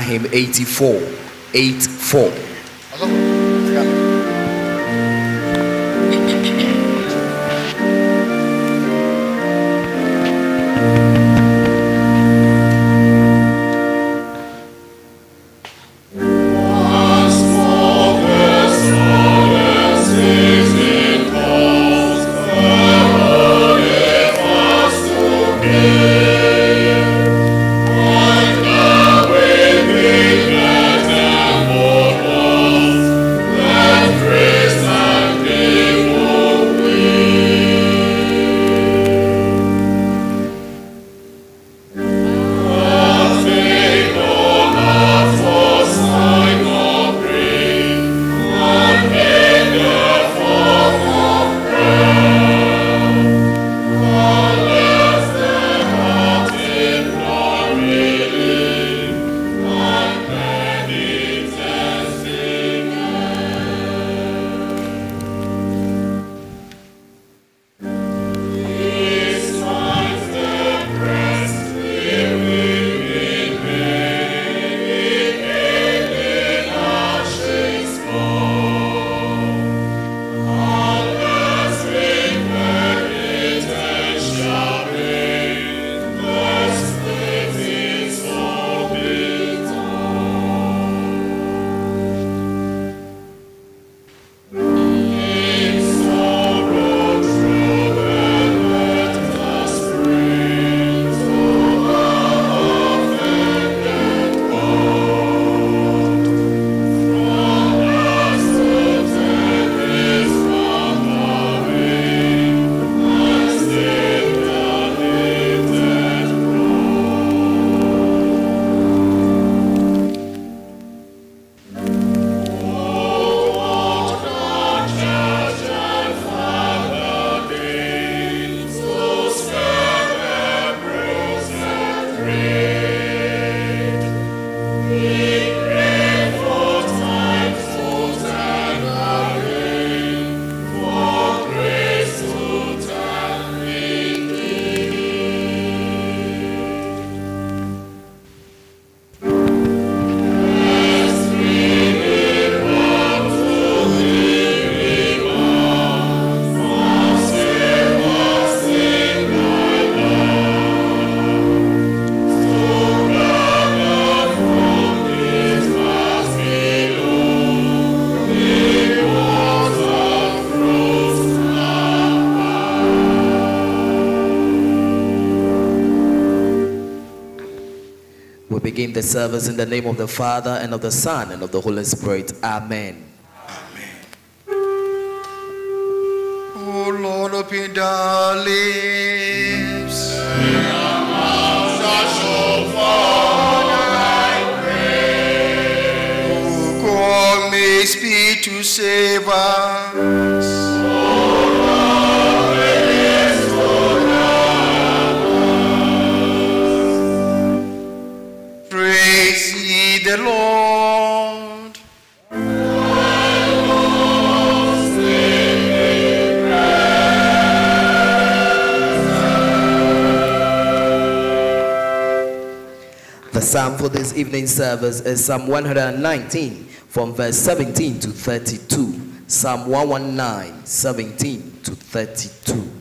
Hymn 84. 84. Service in the name of the Father and of the Son and of the Holy Spirit. Amen. Oh Lord, open our lips. Oh God, may speak to save us. The psalm for this evening service is Psalm 119 from verse 17 to 32. Psalm 119, 17 to 32.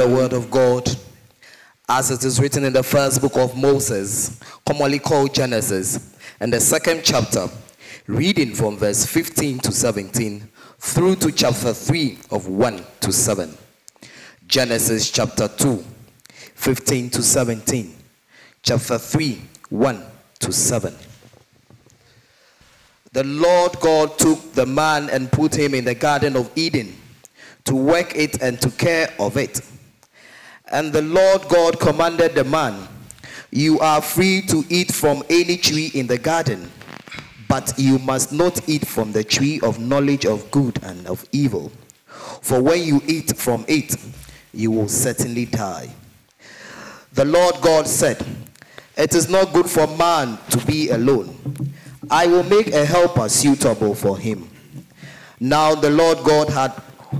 The word of God. As it is written in the first book of Moses, commonly called Genesis, and the second chapter, reading from verse 15 to 17 through to chapter 3 of 1 to 7. Genesis chapter 2, 15 to 17. Chapter 3, 1 to 7. The Lord God took the man and put him in the Garden of Eden to work it and to care of it. And the Lord God commanded the man, You are free to eat from any tree in the garden, but you must not eat from the tree of knowledge of good and of evil. For when you eat from it, you will certainly die. The Lord God said, It is not good for man to be alone. I will make a helper suitable for him. Now the Lord God had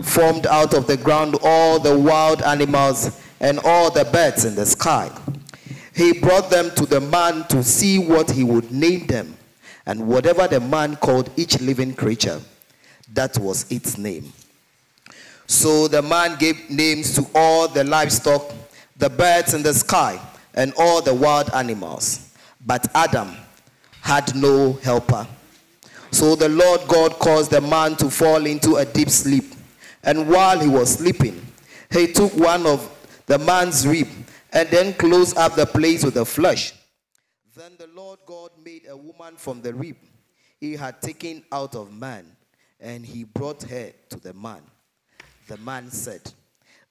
formed out of the ground all the wild animals and all the birds in the sky. He brought them to the man to see what he would name them, and whatever the man called each living creature, that was its name. So the man gave names to all the livestock, the birds in the sky, and all the wild animals. But Adam had no helper. So the Lord God caused the man to fall into a deep sleep. And while he was sleeping, he took one of the man's rib and then closed up the place with the flesh. Then the Lord God made a woman from the rib he had taken out of man, and he brought her to the man. The man said,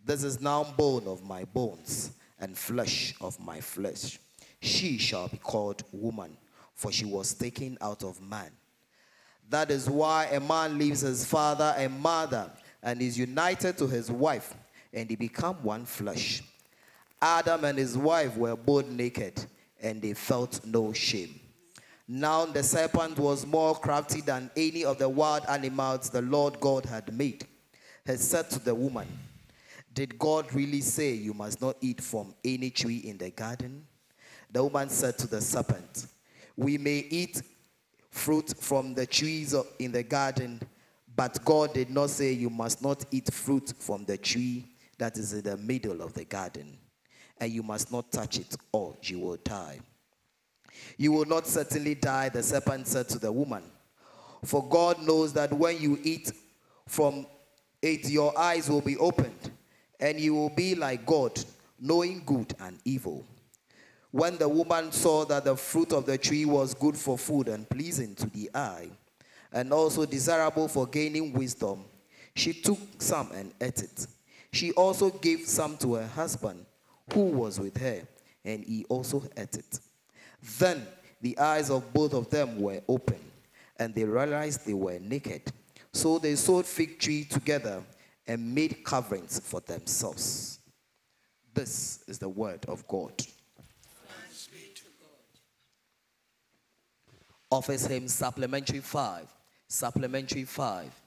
This is now bone of my bones and flesh of my flesh. She shall be called woman, for she was taken out of man. That is why a man leaves his father and mother and is united to his wife, and they become one flesh. Adam and his wife were both naked, and they felt no shame. Now the serpent was more crafty than any of the wild animals the Lord God had made. He said to the woman, Did God really say you must not eat from any tree in the garden? The woman said to the serpent, We may eat fruit from the trees in the garden but God did not say you must not eat fruit from the tree that is in the middle of the garden, and you must not touch it, or you will die. You will not certainly die, the serpent said to the woman. For God knows that when you eat from it, your eyes will be opened, and you will be like God, knowing good and evil. When the woman saw that the fruit of the tree was good for food and pleasing to the eye, and also desirable for gaining wisdom. She took some and ate it. She also gave some to her husband, who was with her, and he also ate it. Then the eyes of both of them were open, and they realized they were naked. So they sewed fig tree together and made coverings for themselves. This is the word of God. Office hymn supplementary 5. Supplementary 5.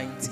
Psalm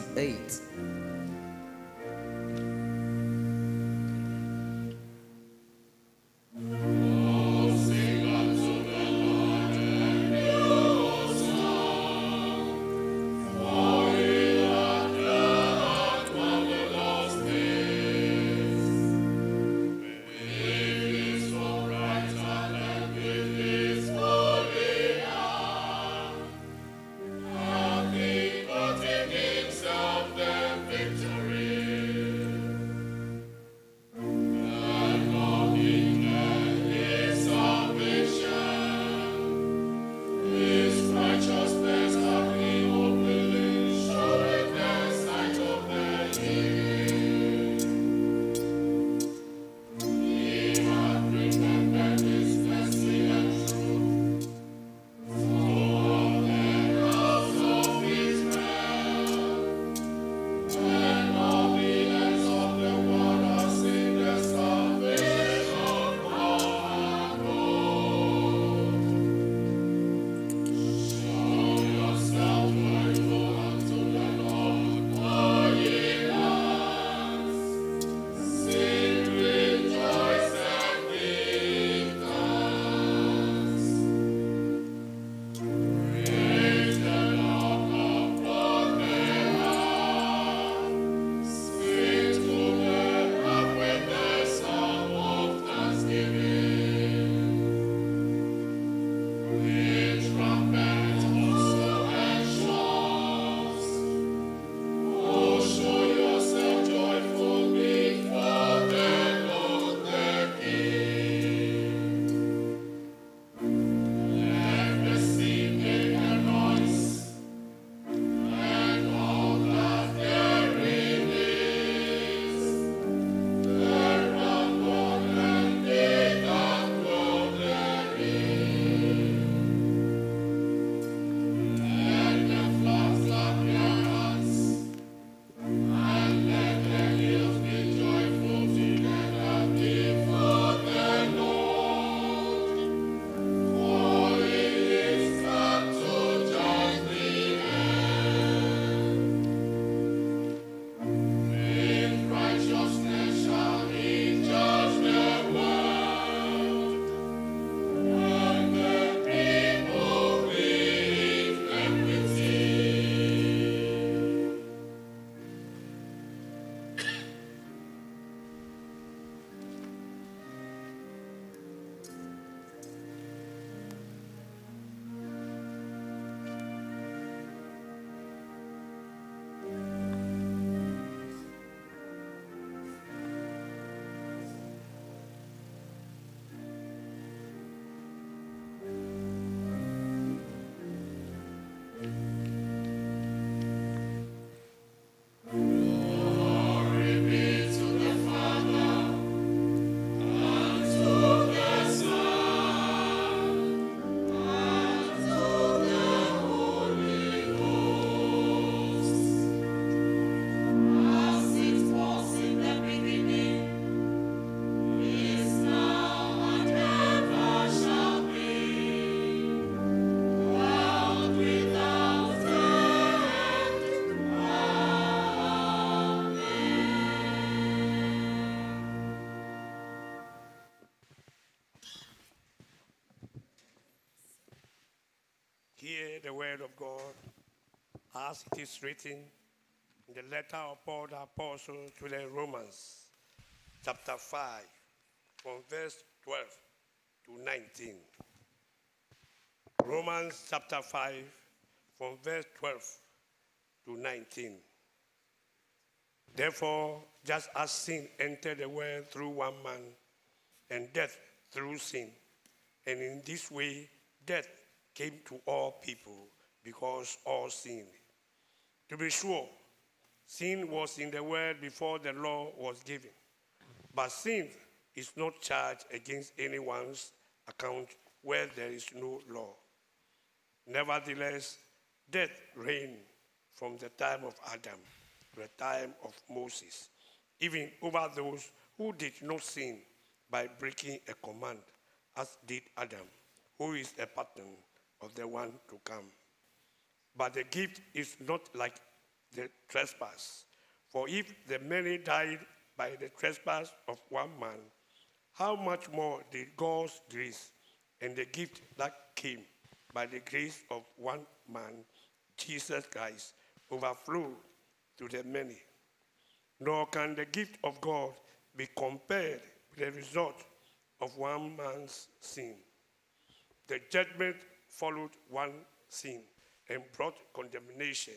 the word of God as it is written in the letter of Paul the Apostle to the Romans, chapter 5, from verse 12 to 19. Romans chapter 5, from verse 12 to 19. Therefore, just as sin entered the world through one man, and death through sin, and in this way death came to all people because all sinned. To be sure, sin was in the world before the law was given, but sin is not charged against anyone's account where there is no law. Nevertheless, death reigned from the time of Adam to the time of Moses, even over those who did not sin by breaking a command, as did Adam, who is a pattern of the one to come. But the gift is not like the trespass. For if the many died by the trespass of one man, how much more did God's grace and the gift that came by the grace of one man, Jesus Christ, overflow to the many? Nor can the gift of God be compared with the result of one man's sin. The judgment followed one sin and brought condemnation,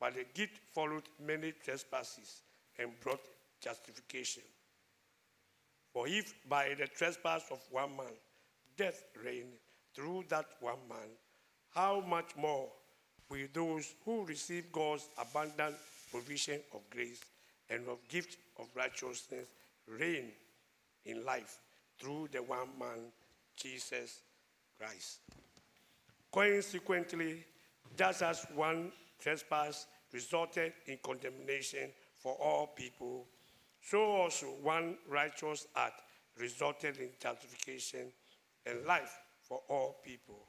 but the gift followed many trespasses and brought justification. For if by the trespass of one man death reigned through that one man, how much more will those who receive God's abundant provision of grace and of gift of righteousness reign in life through the one man, Jesus Christ? Consequently, just as one trespass resulted in condemnation for all people, so also one righteous act resulted in justification and life for all people.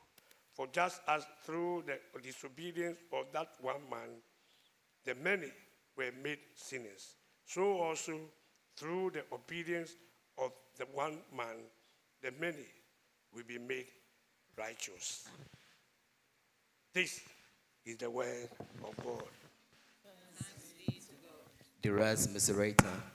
For just as through the disobedience of that one man, the many were made sinners, so also through the obedience of the one man, the many will be made righteous. This is the word of God. The rest, Mr. Rita. I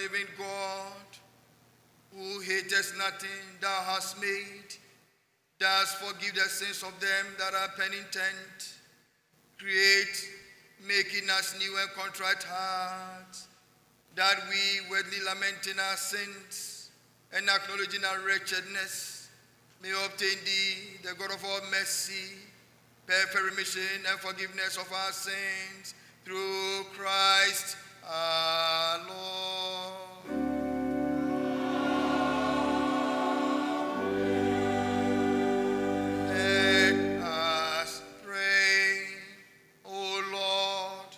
living God, who hatest nothing thou hast made, does forgive the sins of them that are penitent. Create, making us new and contrite hearts, that we, worthily lamenting our sins and acknowledging our wretchedness, may obtain thee, the God of all mercy, perfect remission and forgiveness of our sins through Christ our Lord. Us pray, O Lord,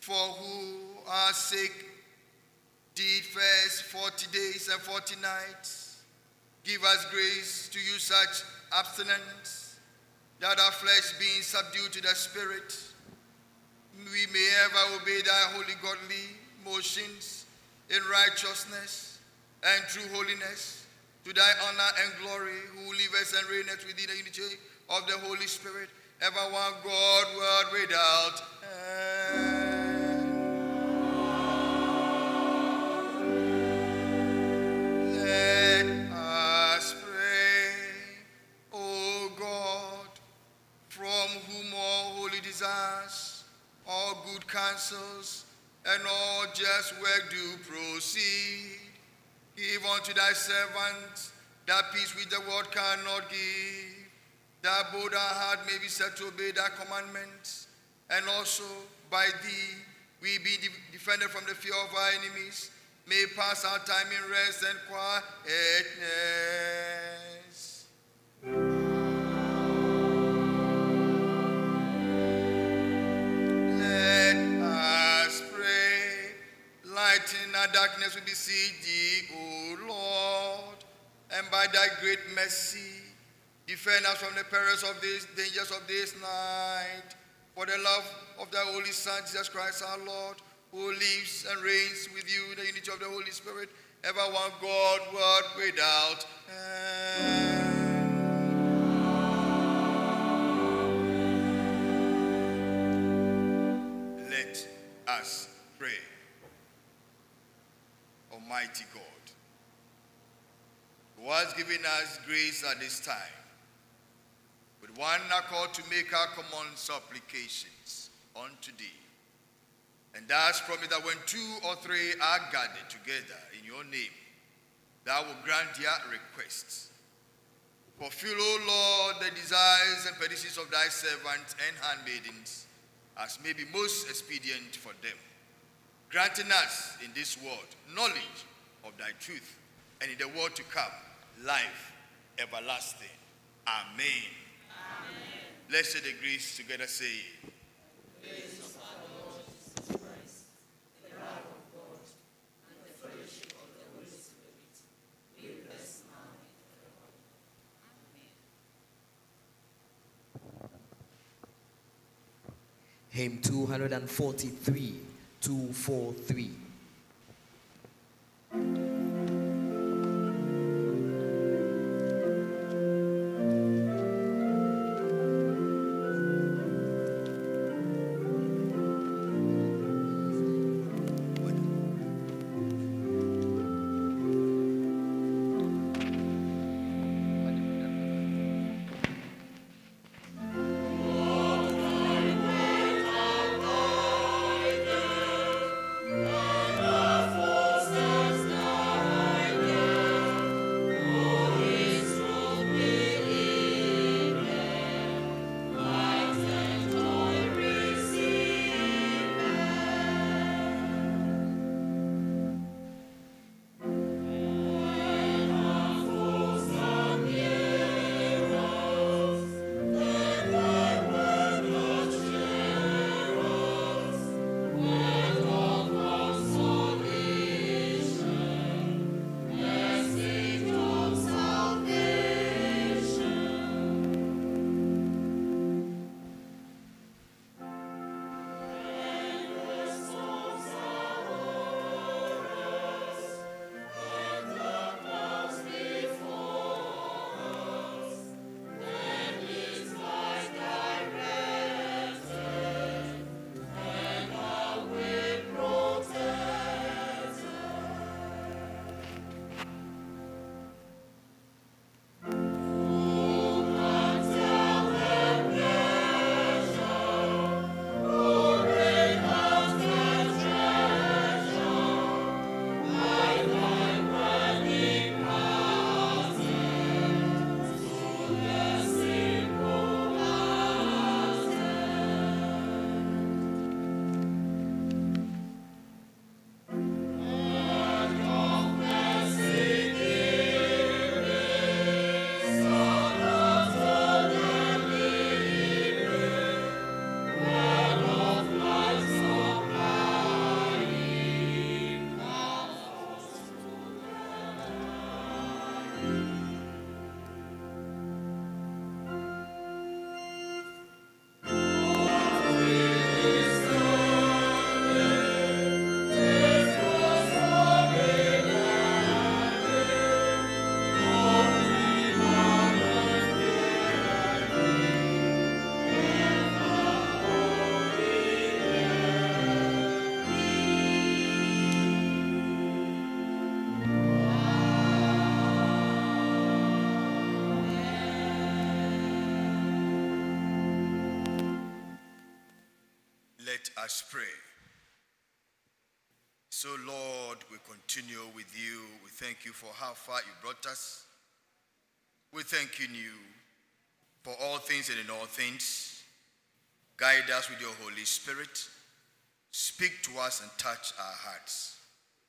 for who are sick did fast 40 days and 40 nights. Give us grace to use such abstinence that our flesh being subdued to the spirit, we may ever obey thy holy godly motions in righteousness and true holiness to thy honor and glory, who liveth and reigneth within the unity of the Holy Spirit, ever one God, world without end. Let us pray, O God, from whom all holy desires, all good counsels, and all just work do proceed. Give unto thy servants that peace which the world cannot give, that both our heart may be set to obey thy commandments, and also by thee we be de- defended from the fear of our enemies, may pass our time in rest and quietness. Lighten our darkness, we beseech thee, O Lord, and by thy great mercy, defend us from the perils of this dangers of this night. For the love of thy Holy Son, Jesus Christ our Lord, who lives and reigns with you in the unity of the Holy Spirit, ever one God, word without end. Let us pray. Almighty God, who has given us grace at this time, with one accord to make our common supplications unto thee. And thus promise that when two or three are gathered together in your name, thou will grant their requests. Fulfill, O Lord, the desires and petitions of thy servants and handmaidens, as may be most expedient for them, granting us in this world knowledge of thy truth, and in the world to come, life everlasting. Amen. Let's say the grace together, say, Hymn 243, 243. Us pray. So, Lord, we continue with you. We thank you for how far you brought us. We thank you for all things and in all things. Guide us with your Holy Spirit. Speak to us and touch our hearts.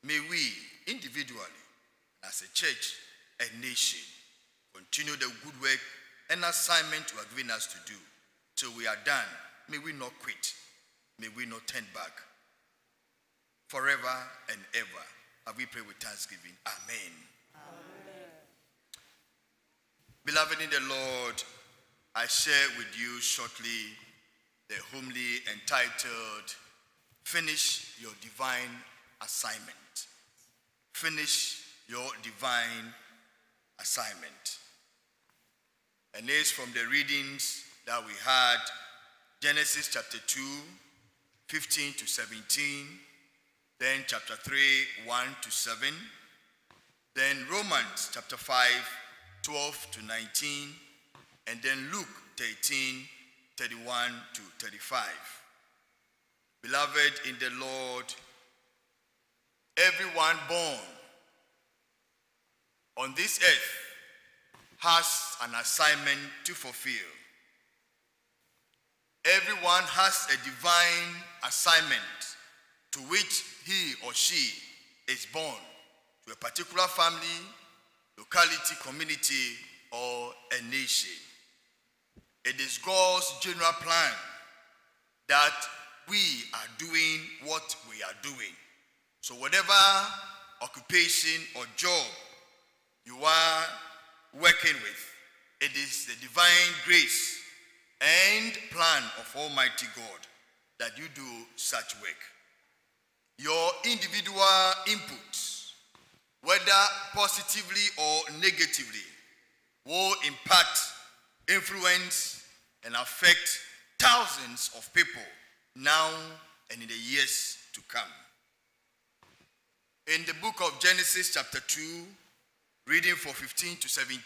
May we, individually, as a church, a nation, continue the good work and assignment you have given us to do. Till we are done, may we not quit. May we not turn back. Forever and ever. And we pray with thanksgiving? Amen. Amen. Beloved in the Lord, I share with you shortly the homily entitled Finish Your Divine Assignment. Finish your divine assignment. And it's from the readings that we had Genesis chapter 2, 15 to 17, then chapter 3, 1 to 7, then Romans chapter 5, 12 to 19, and then Luke 13, 31 to 35. Beloved in the Lord, everyone born on this earth has an assignment to fulfill. Everyone has a divine assignment to which he or she is born to a particular family, locality, community, or a nation. It is God's general plan that we are doing what we are doing. So, whatever occupation or job you are working with. It is the divine grace and plan of Almighty God that you do such work. Your individual inputs, whether positively or negatively, will impact, influence, and affect thousands of people now and in the years to come. In the book of Genesis, chapter 2, reading for 15 to 17,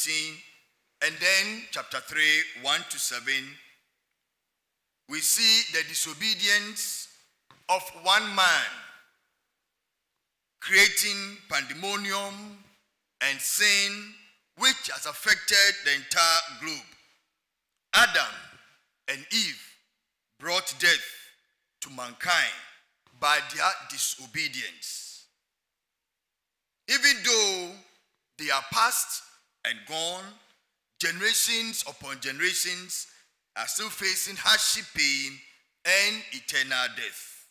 and then chapter 3, 1 to 7, we see the disobedience of one man creating pandemonium and sin which has affected the entire globe. Adam and Eve brought death to mankind by their disobedience. Even though they are past and gone. Generations upon generations are still facing hardship, pain, and eternal death.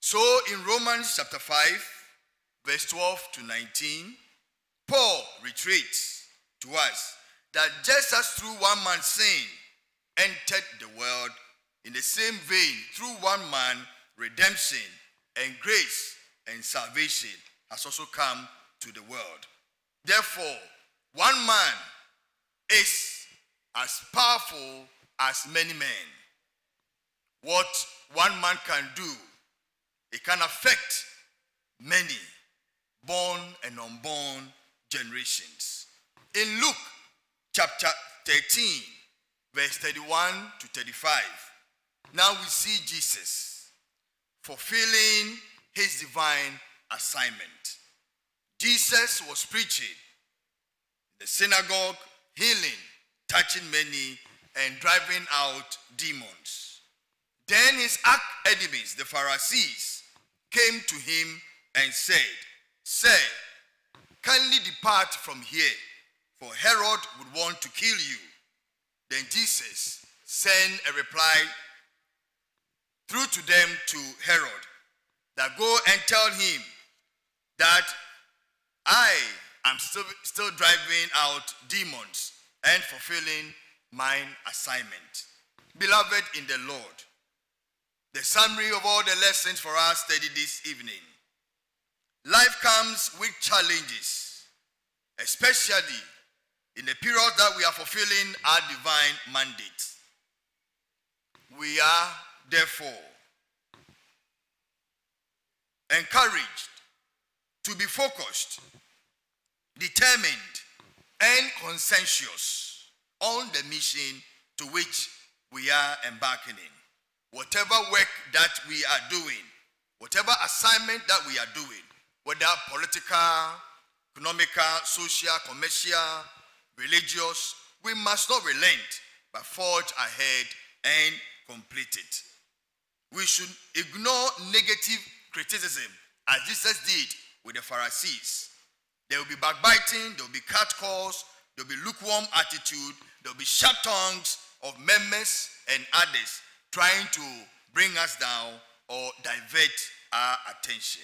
So in Romans chapter 5, verse 12 to 19, Paul reiterates to us that just as through one man's sin entered the world, in the same vein, through one man, redemption and grace and salvation has also come to the world. Therefore, one man is as powerful as many men. What one man can do, it can affect many born and unborn generations. In Luke chapter 13, verse 31 to 35, now we see Jesus fulfilling his divine assignment. Jesus was preaching in the synagogue, healing, touching many, and driving out demons. Then his enemies, the Pharisees, came to him and said, Sir, kindly depart from here, for Herod would want to kill you. Then Jesus sent a reply through to them to Herod that go and tell him that I am still, still driving out demons and fulfilling mine assignment. Beloved in the Lord, the summary of all the lessons for us study this evening. Life comes with challenges, especially in the period that we are fulfilling our divine mandate. We are, therefore, encouraged to be focused, determined, and conscientious on the mission to which we are embarking in. whatever work that we are doing, whatever assignment that we are doing, whether political, economical, social, commercial, religious, we must not relent, but forge ahead and complete it. We should ignore negative criticism as Jesus did with the Pharisees. There will be backbiting, there will be catcalls, there will be lukewarm attitude, there will be sharp tongues of members and others trying to bring us down or divert our attention.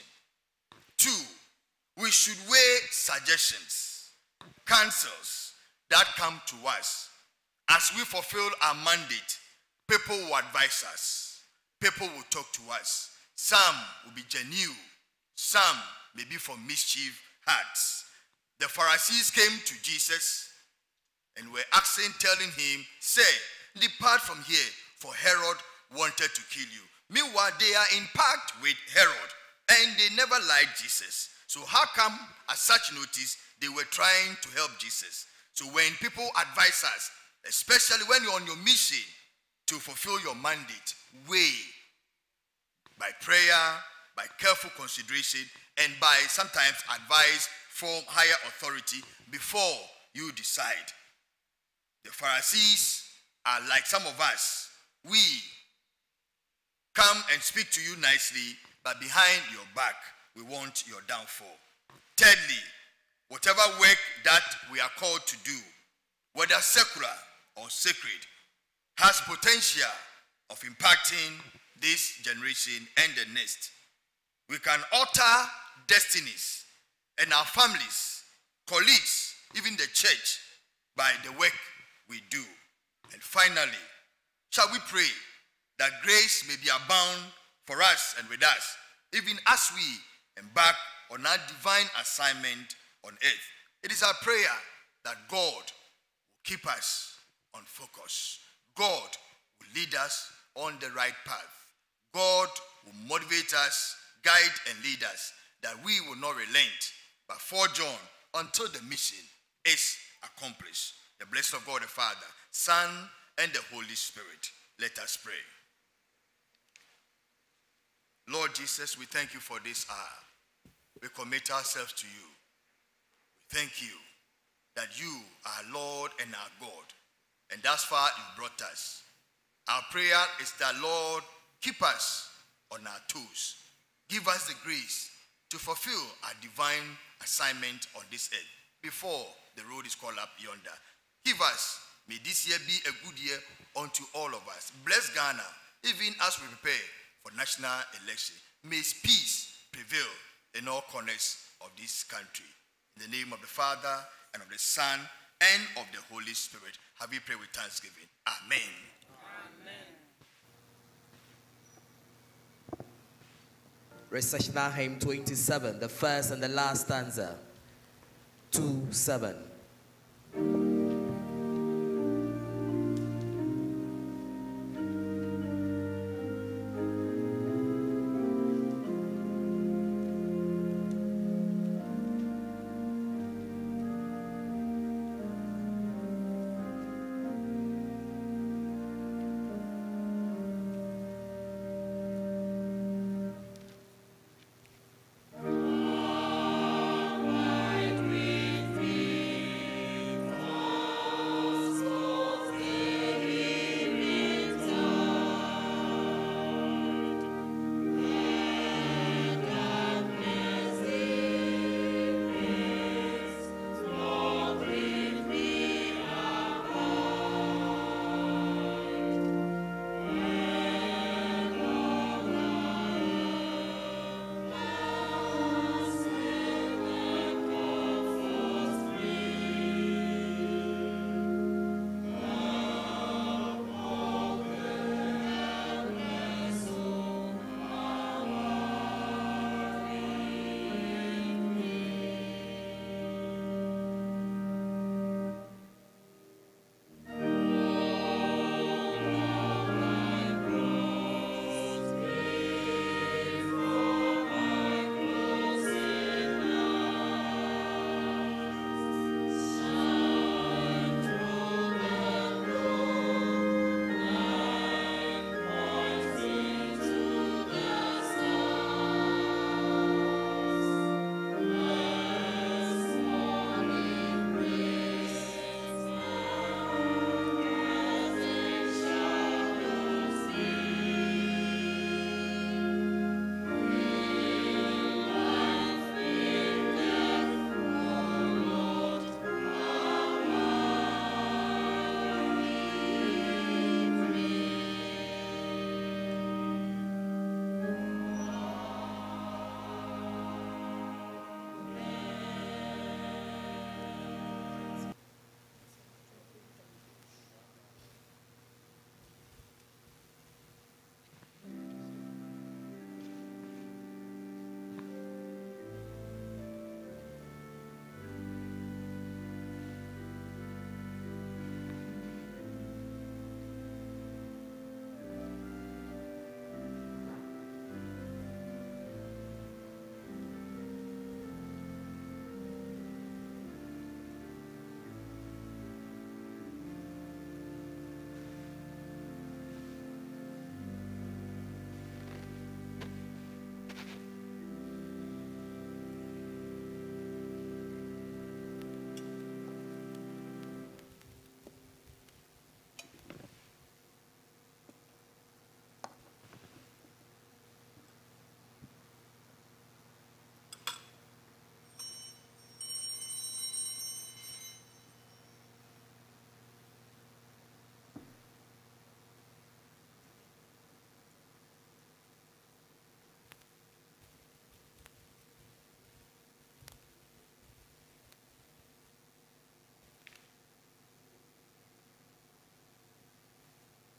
Two, we should weigh suggestions, counsels that come to us. As we fulfill our mandate, people will advise us, people will talk to us. Some will be genuine, some may be for mischief hearts. The Pharisees came to Jesus and were asking, telling him, Say, depart from here, for Herod wanted to kill you. Meanwhile, they are in pact with Herod and they never liked Jesus. So, how come, at such notice, they were trying to help Jesus? So, when people advise us, especially when you're on your mission to fulfill your mandate, weigh by prayer, by careful consideration, and by sometimes advice from higher authority before you decide. The Pharisees are like some of us. We come and speak to you nicely, but behind your back, we want your downfall. Thirdly, whatever work that we are called to do, whether secular or sacred, has potential of impacting this generation and the next. We can alter destinies and our families, colleagues, even the church by the work we do. And finally, shall we pray that grace may be abound for us and with us, even as we embark on our divine assignment on earth. It is our prayer that God will keep us on focus. God will lead us on the right path. God will motivate us, guide, and lead us that we will not relent, but forge on until the mission is accomplished. The blessing of God the Father, Son, and the Holy Spirit. Let us pray. Lord Jesus, we thank you for this hour. We commit ourselves to you. We thank you that you are Lord and our God. And thus far you brought us. Our prayer is that, Lord, keep us on our toes. Give us the grace to fulfill our divine assignment on this earth before the road is called up yonder. Give us, may this year be a good year unto all of us. Bless Ghana, even as we prepare for national election. May peace prevail in all corners of this country. In the name of the Father, and of the Son, and of the Holy Spirit. Have we pray with thanksgiving? Amen. Recessional hymn 27, the first and the last stanza. 2 7.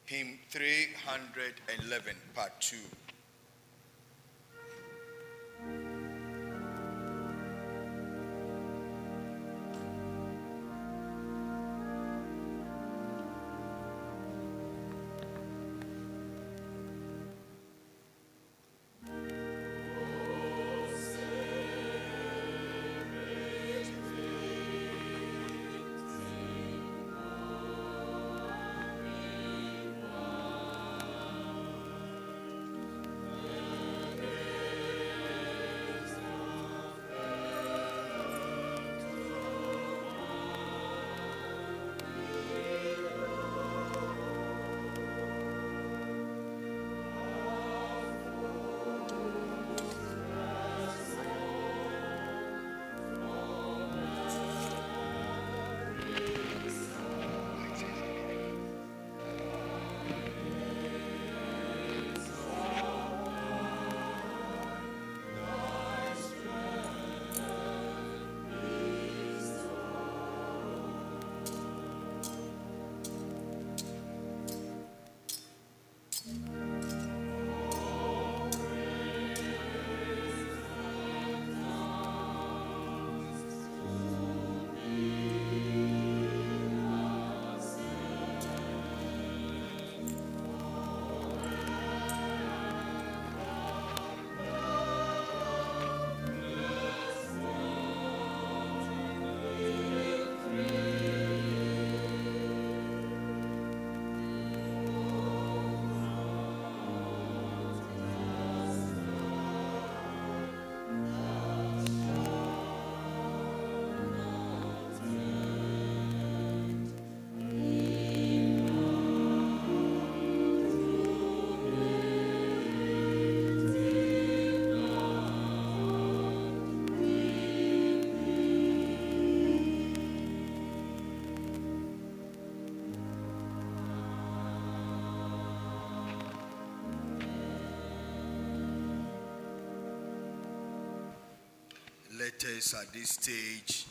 Hymn 311, Part 2. At this stage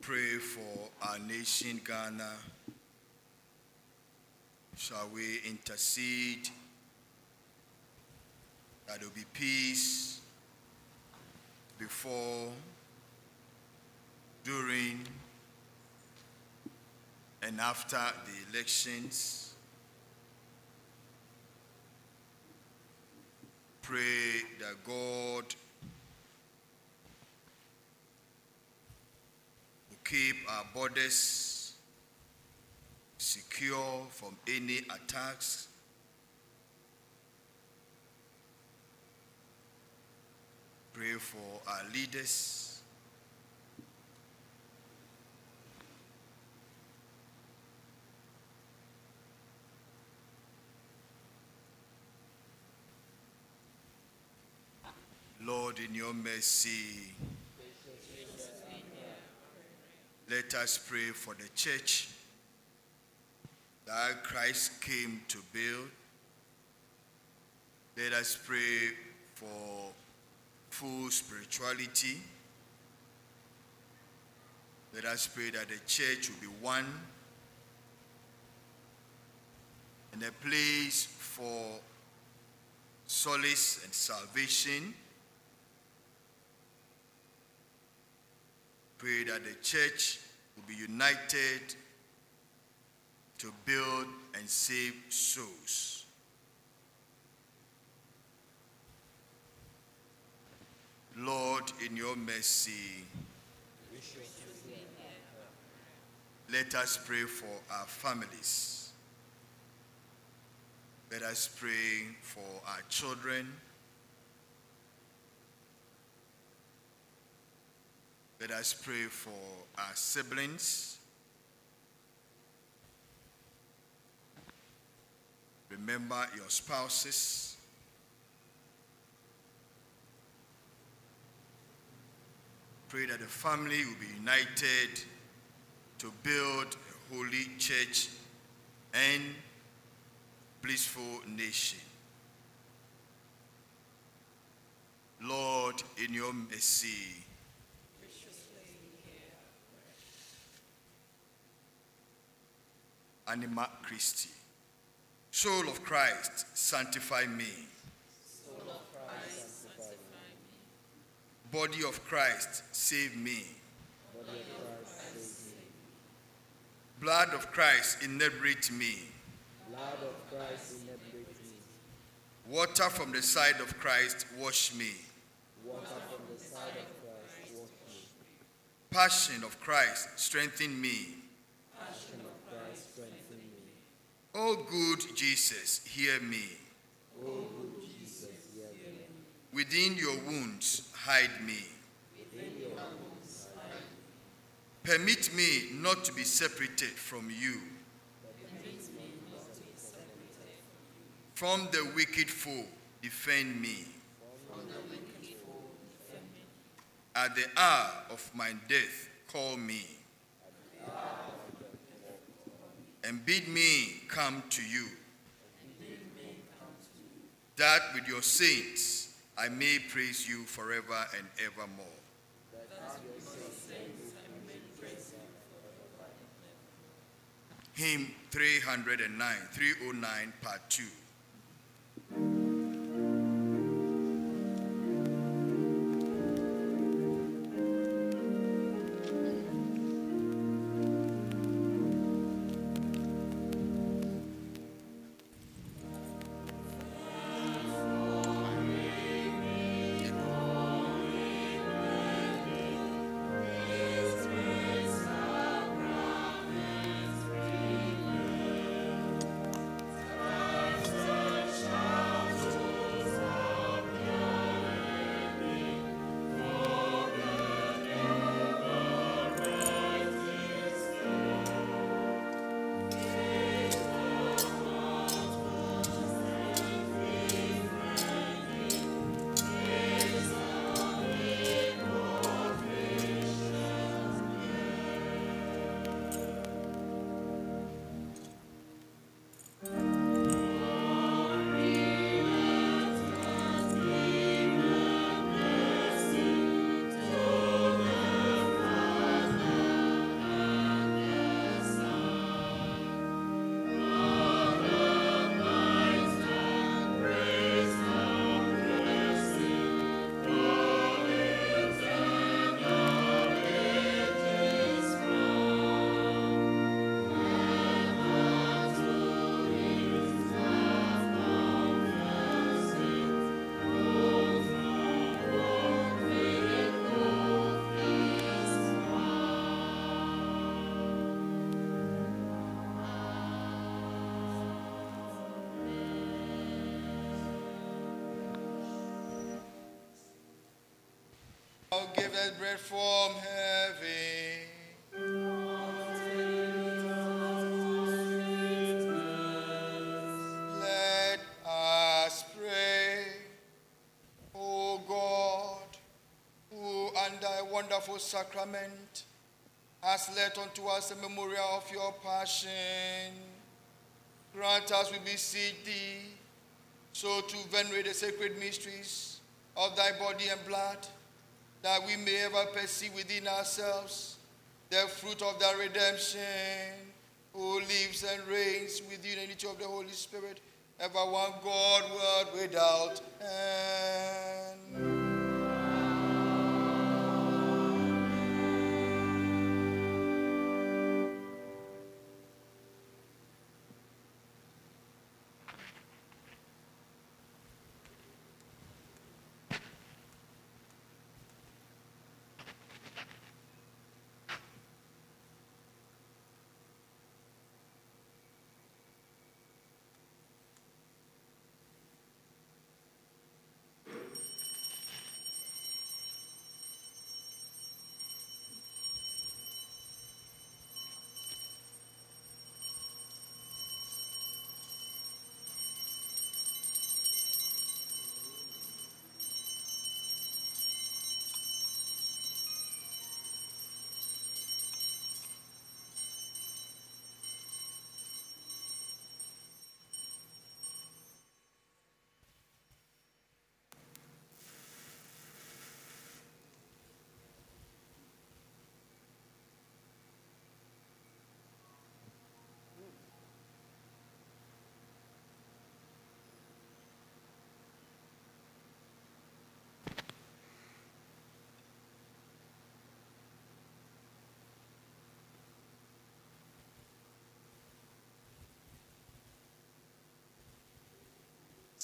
pray for our nation, Ghana. Shall we intercede that there will be peace before, during, and after the elections? Pray that God keep our borders secure from any attacks. Pray for our leaders. Lord, in your mercy, let us pray for the church that Christ came to build. Let us pray for full spirituality. Let us pray that the church will be one and a place for solace and salvation. Pray that the church will be united to build and save souls. Lord, in your mercy, let us pray for our families. Let us pray for our children. Let us pray for our siblings. Remember your spouses. Pray that the family will be united to build a holy church and blissful nation. Lord, in your mercy, Anima Christi. Soul of Christ, sanctify me. Body of Christ, save me. Blood of Christ, inebriate me. Blood of Christ inebriate me. Water from the side of Christ, wash me. Water from the side of Christ wash me. Passion of Christ, strengthen me. Passion of Christ strengthen me. O good Jesus, hear me. O good Jesus, hear me. Within your wounds, hide me. within your arms Permit me not to be separated from you. From the wicked foe, defend me. At the hour of my death, call me. And bid me come to you. That with your saints I may praise you forever and evermore. Hymn 309, 309, part 2. Bread from heaven. Let us pray. O God, who under a wonderful sacrament has led unto us a memorial of your passion, grant us, we beseech thee, so to venerate the sacred mysteries of thy body and blood, that we may ever perceive within ourselves the fruit of that redemption, who lives and reigns with the unity of the Holy Spirit, ever one God, world without end.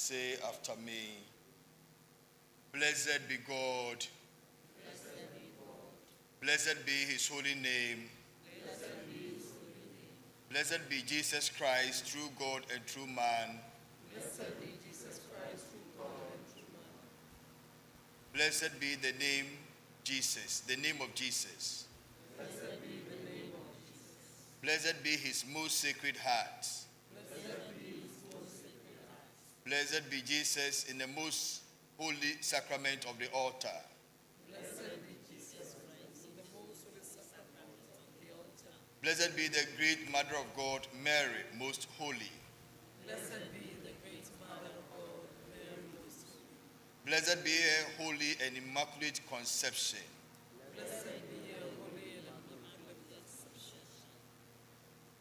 Say after me. Blessed be God. Blessed be his holy name. Blessed be Jesus Christ, true God and true man. Blessed be Jesus Christ, true God and true man. Blessed be the name Jesus, the name of Jesus. Blessed be the name of Jesus. Blessed be his most sacred heart. Blessed be Jesus in the most holy sacrament of the altar. Blessed be the most holy sacrament of the altar. Blessed be the great Mother of God, Mary, most holy. Blessed be the great Mother of God, Mary, most holy. Blessed be her holy and immaculate conception. Blessed be her holy and immaculate conception.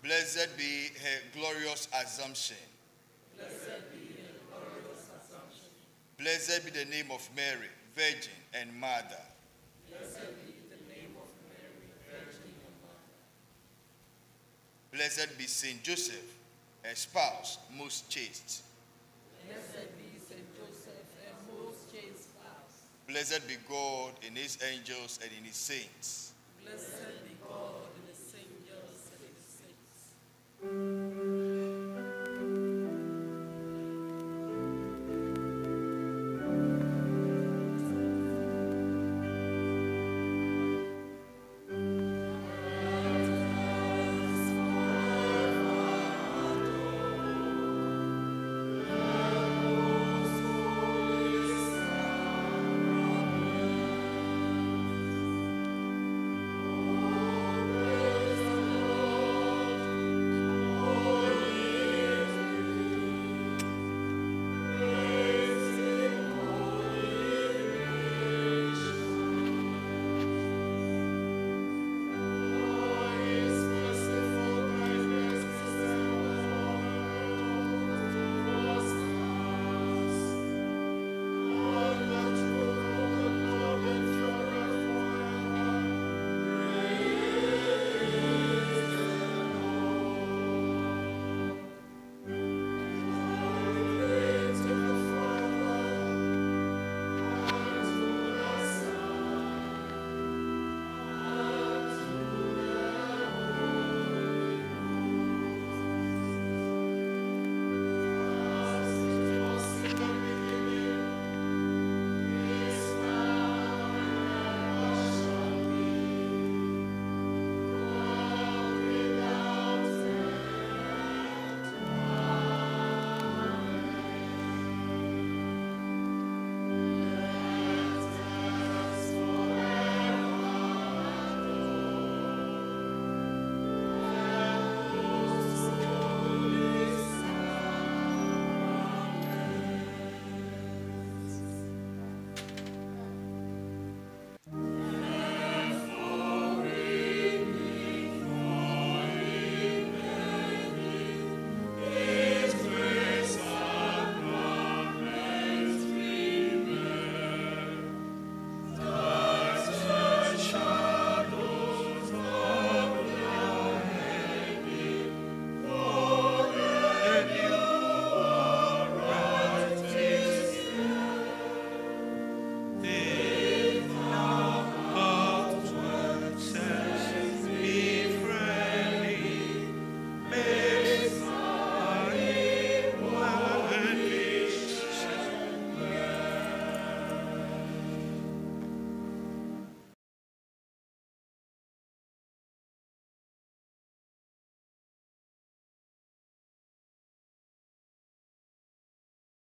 Blessed be her glorious assumption. Blessed be the name of Mary, Virgin and Mother. Blessed be the name of Mary, Virgin and Mother. Blessed be Saint Joseph, a spouse, most chaste. Blessed be Saint Joseph, a most chaste spouse. Blessed be God in his angels and in his saints. Blessed be God in the angels and in the saints.